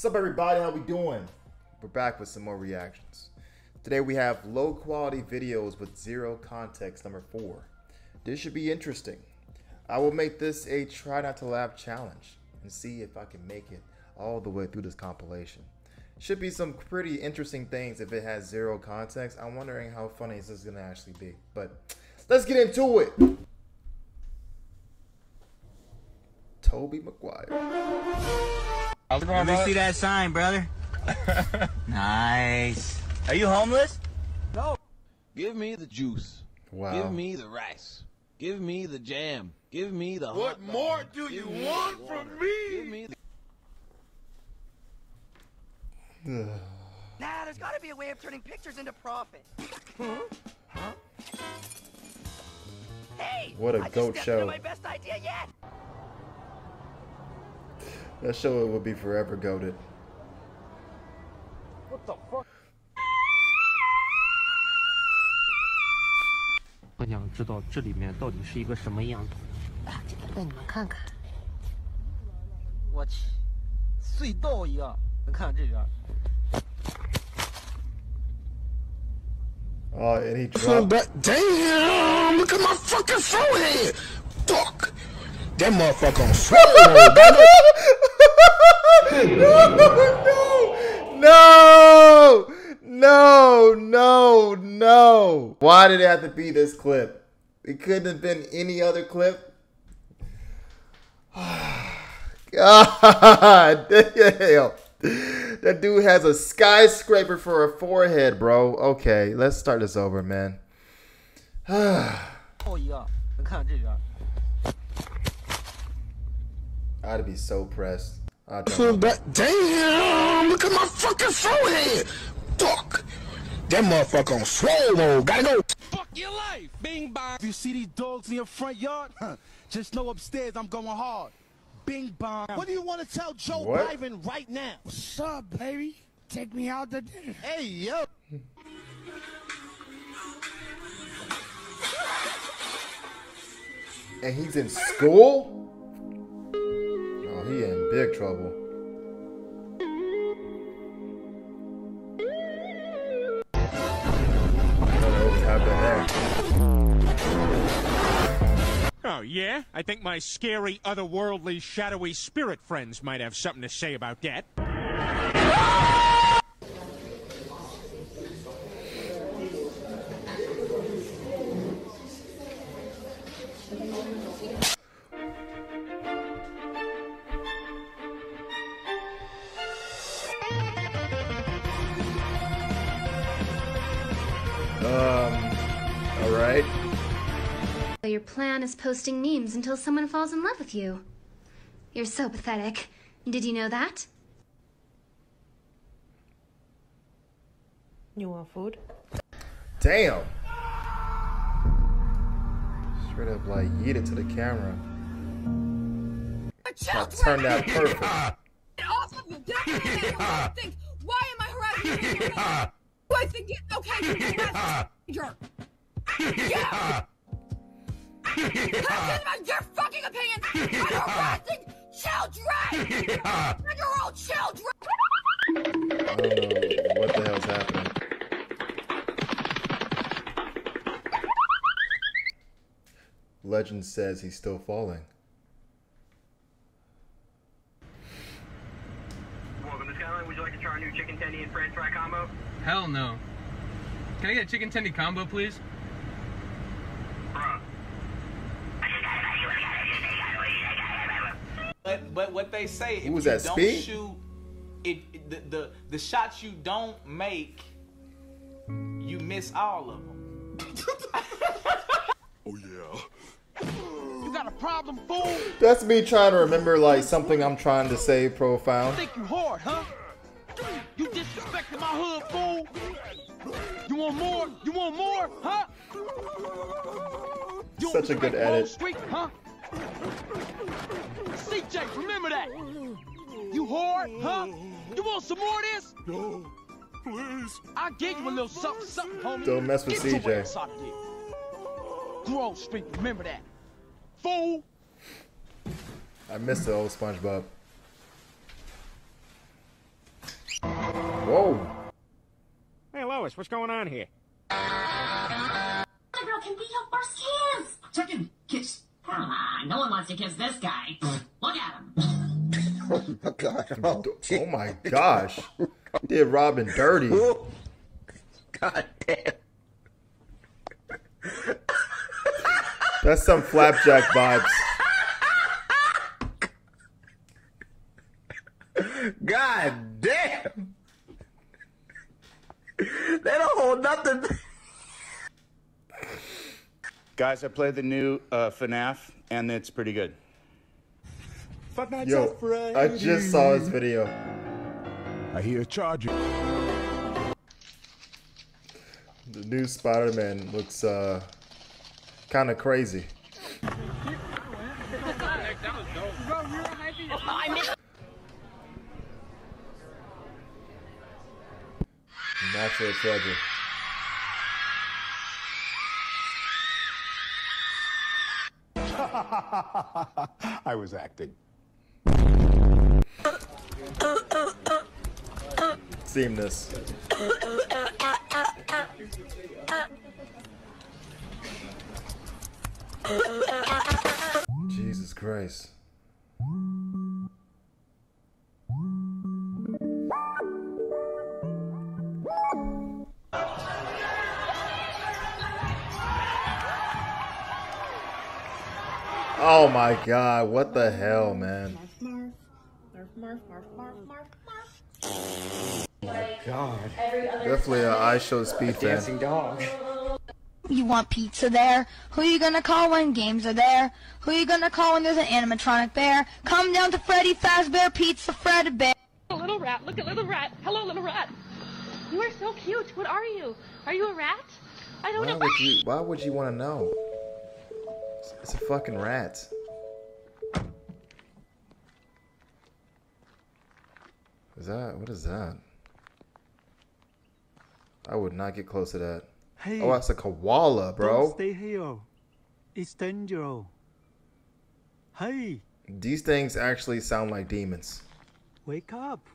What's up, everybody? How we doing? We're back with some more reactions. Today we have low quality videos with zero context number four. This should be interesting. I will make this a try not to laugh challenge and see if I can make it all the way through this compilation. Should be some pretty interesting things if it has zero context. I'm wondering how funny this is gonna actually be. But let's get into it. Tobey Maguire. Let me see that sign, brother. nice. Are you homeless? No. Give me the juice. Wow. Give me the rice. Give me the jam. Give me the What hot dog. more do Give you want the from me? Give me the Nah, there's gotta be a way of turning pictures into profit. Huh? Hey! What a I just goat stepped show. That show would be forever goaded. What the fuck? 我想知道这里面到底是一个什么样子。带你们看看。我去，隧道一样。你看这边。 Oh, and he dropped. Damn! Look at my fucking forehead! Fuck! That motherfucker on swole! no, no, no, no. Why did it have to be this clip? It couldn't have been any other clip. God damn. That dude has a skyscraper for a forehead, bro. Okay, let's start this over, man. 道一样。你看这边。 I'd be so pressed. I'd jump on. Damn! Look at my fucking forehead! Fuck! That motherfucker on swole! Gotta go! Fuck your life, Bing bong. If you see these dogs in your front yard, huh, just know upstairs I'm going hard. Bing bong. What do you want to tell Joe What? Biden right now? What's up, baby? Take me out to dinner. Hey, yo. And he's in school? He in big trouble. Oh, yeah? I think my scary, otherworldly, shadowy spirit friends might have something to say about that. Posting memes until someone falls in love with you. You're so pathetic. Did you know that? You want food? Damn. Straight up like yeet it to the camera. I turned out perfect. off of you. Definitely think, why am I harassing you? Do I think it's okay to harass a jerk? Yeah! That's about your fucking opinion on harassing children! Federal children! I don't know what the hell's happening. Legend says he's still falling. Welcome to Skyline. Would you like to try our new chicken tendy and french fry combo? Hell no. Can I get a chicken tendy combo, please? Bruh. But but what they say, if Who was you that, don't Speed? shoot, it, it- the, the the shots you don't make, you miss all of them. Oh yeah. You got a problem, fool? That's me trying to remember like something I'm trying to say profound. Think you hard, huh? You disrespecting my hood, fool? You want more? You want more, huh? You Such a good edit. Street, huh? CJ, remember that. You whore, huh? You want some more of this? No. Please. I gave you a little something, something, homie. Don't mess with Get CJ. ass out. Grove Street, remember that. Fool! I missed the old SpongeBob. Whoa. Hey, Lois, what's going on here? My girl can be your first kiss. Chicken kiss. Come on, no one wants to kiss this guy. Look at him. Oh my god. Oh, Oh my gosh. Did Robin dirty. God damn. That's some flapjack vibes. God damn. They don't hold nothing. Guys, I played the new uh, FNAF, and it's pretty good. Yo, I just saw this video. I hear a charger. The new Spider-Man looks uh kind of crazy. Natural treasure. I was acting. Seamless. Jesus Christ. Oh my god, what the hell, man? God. Definitely an IShowSpeed fan. Dancing dog. You want pizza there? Who are you gonna call when games are there? Who are you gonna call when there's an animatronic bear? Come down to Freddy Fazbear Pizza Freddy Bear. Little rat, look at little rat. Hello, little rat. You are so cute. What are you? Are you a rat? I don't Why know. would you why would you want to know? It's- a fucking rat. Is that what is that? I would not get close to that. Hey, oh, that's a koala, bro. Don't stay here. It's dangerous. Hey, These things actually sound like demons. wake up.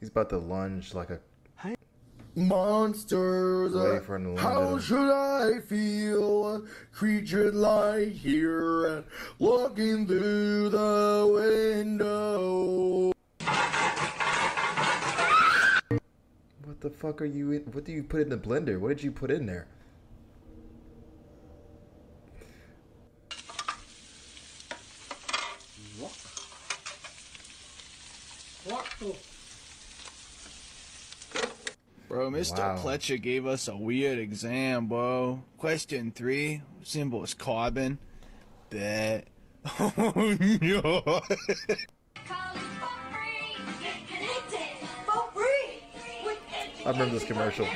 He's about to lunge like a Monsters, Waiting for him to land how should I feel? Creatures lie here, looking through the window. What the fuck are you in? What do you put in the blender? What did you put in there? Bro, Mr. Wow. Pletcher gave us a weird exam, bro. Question three, symbol is carbon. Bet. Oh no. I remember this commercial.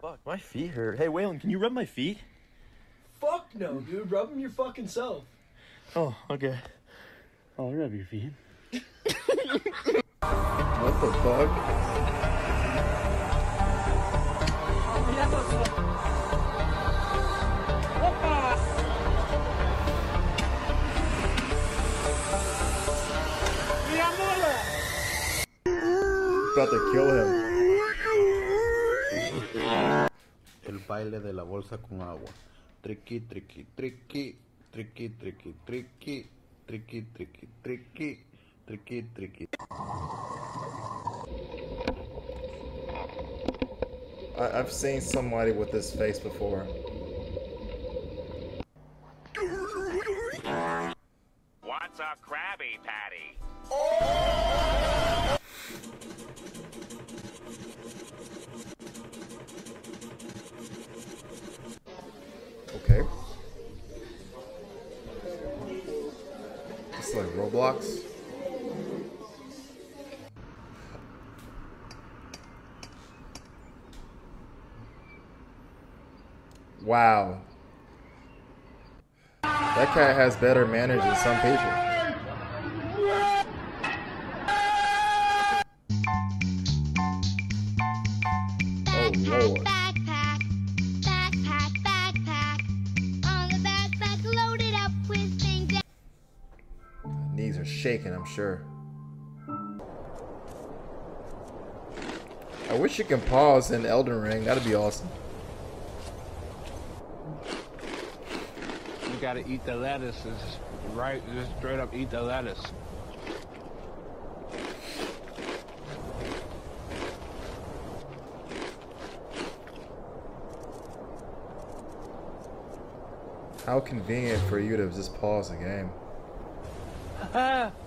Fuck, my feet hurt. Hey, Waylon, can you rub my feet? Fuck no, dude. Rub them your fucking self. Oh, okay. I'll rub your feet. What the fuck? About to kill him. El baile de la bolsa con agua. Triqui, triqui, triqui, triqui, triqui, triqui, tricky, tricky, tricky, tricky. I, I've seen somebody with this face before. Wow. That cat has better manners than some people. Oh lord. Backpack, backpack, backpack. On the backpack, loaded up with things. that- shaking, I'm sure. I wish you can pause in Elden Ring. That'd be awesome. Gotta eat the lettuce. Just right, just straight up eat the lettuce. How convenient for you to just pause the game.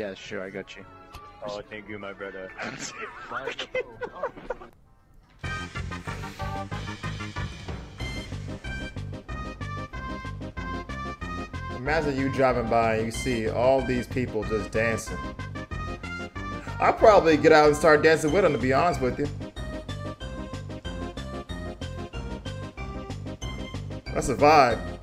Yeah, sure, I got you. Oh, thank you, my brother. Imagine you driving by and you see all these people just dancing. I'll probably get out and start dancing with them, to be honest with you. That's a vibe.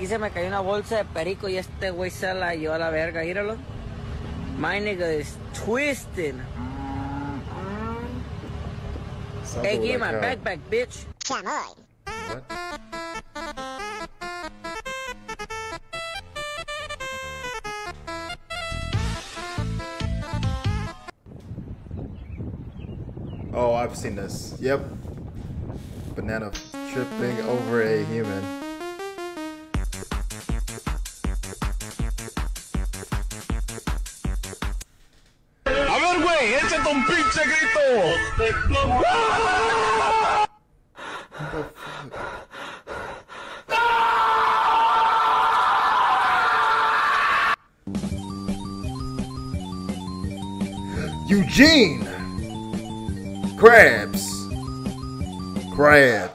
Aquí se me cayó una bolsa de perico y este güey se la llevó a la verga, míralo. My nigga is twisting. Sounds Hey, give me my a- backpack, bitch. What? Oh, I've seen this. Yep. Banana tripping over a human. Pinche grito. Eugene! Crabs! Crabs.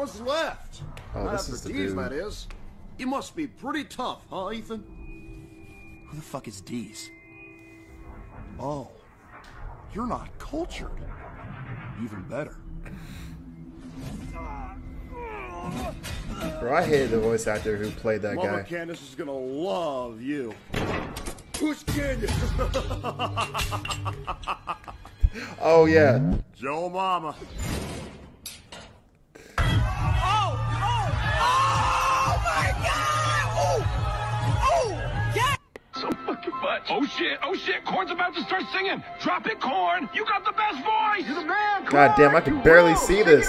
Was left. Oh, Not this is the Dees, dude. that is. You must be pretty tough, huh, Ethan? Who the fuck is Dees? Oh, you're not cultured. Even better. Bro, I hated the voice actor who played that Mama guy. Candace is gonna love you. Who's Candace? Oh, yeah. Joe Mama. Oh shit, oh shit, Corn's about to start singing. Drop it, Corn. You got the best voice. You're the man, God damn, I can barely see this.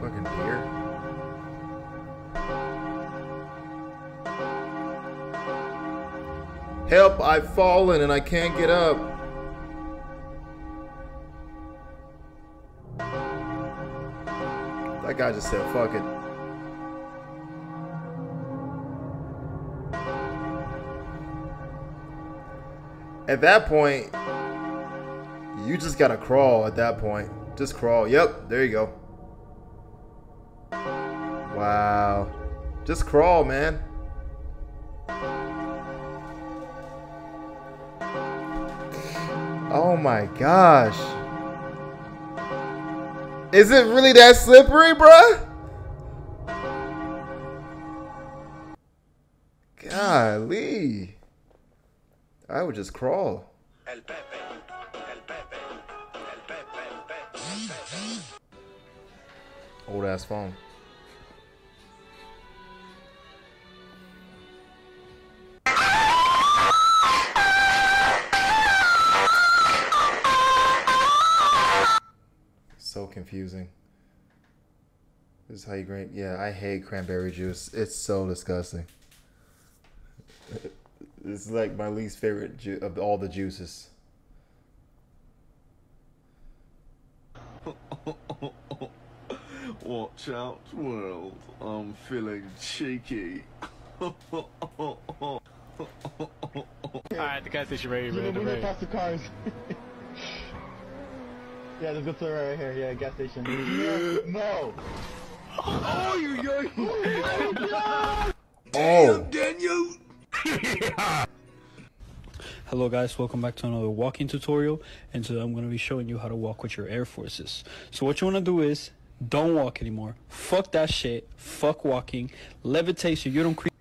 Fucking deer. Help, I've fallen and I can't get up. That guy just said, fuck it. At that point, you just gotta crawl at that point. Just crawl. Yep, there you go. Wow. Just crawl, man. Oh my gosh. Is it really that slippery, bruh? Golly. I would just crawl. Old ass phone. Confusing. This is how you drink. Yeah, I hate cranberry juice. It's so disgusting. This is like my least favorite ju- of all the juices. Watch out, world. I'm feeling cheeky. Alright, the gas station ready, You ready, know, we ready. past the cars. Yeah, there's a go to the right, right here. Yeah, gas station. no. Oh, you yo! Oh! Damn, oh. Daniel! Hello guys, welcome back to another walking tutorial and today I'm going to be showing you how to walk with your air forces. So what you want to do is, don't walk anymore. Fuck that shit. Fuck walking. Levitate so you don't creep.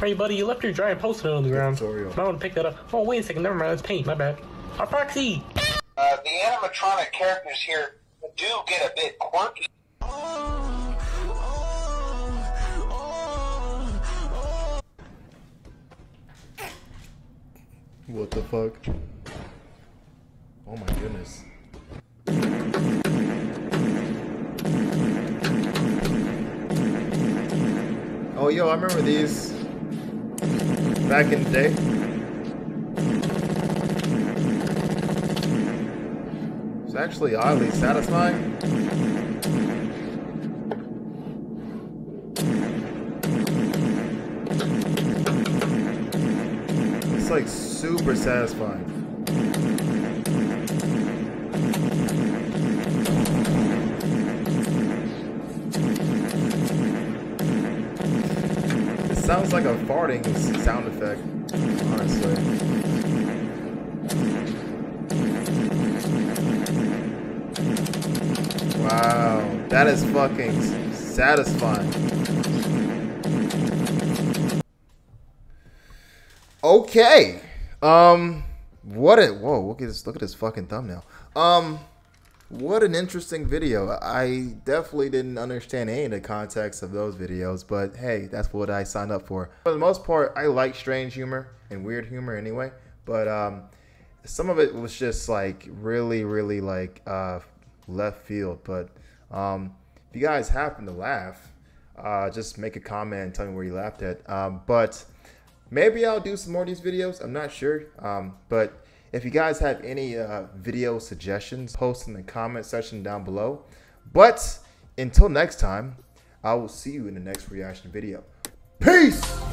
Hey buddy, you left your giant poster on the ground. Tutorial. I want to pick that up. Oh, wait a second, never mind, it's paint, my bad. A proxy! The animatronic characters here do get a bit quirky. What the fuck? Oh my goodness. Oh, yo, I remember these back in the day. It's actually oddly satisfying. It's like super satisfying. It sounds like a farting sound effect, honestly. That is fucking satisfying. Okay. Um what a whoa, look at this look at this fucking thumbnail. Um what an interesting video. I definitely didn't understand any of the context of those videos, but hey, that's what I signed up for. For the most part, I like strange humor and weird humor anyway, but um some of it was just like really really like uh left field, but um if you guys happen to laugh, uh just make a comment and tell me where you laughed at. Um but maybe I'll do some more of these videos. I'm not sure. Um, but if you guys have any uh, video suggestions, post in the comment section down below. But until next time, I will see you in the next reaction video. Peace!